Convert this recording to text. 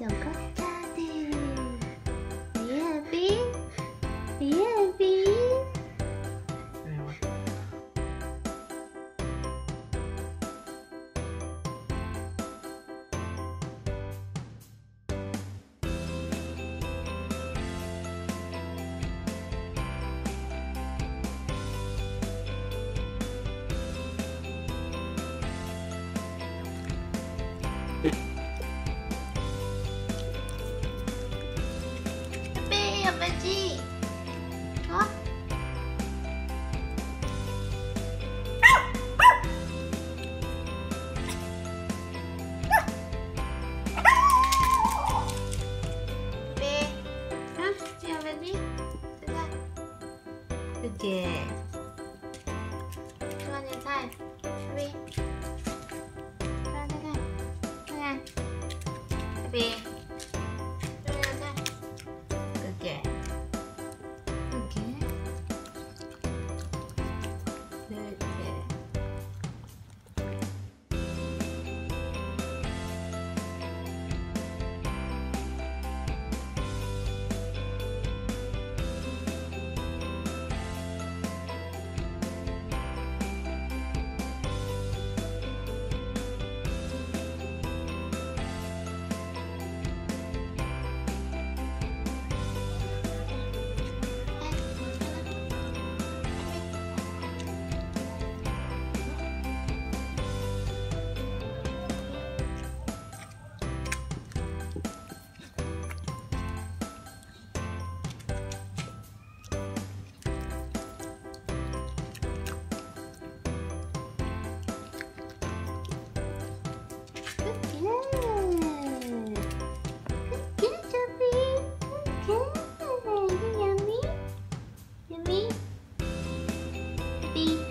小哥。飞机啊？啊？啊？啊啊啊 happy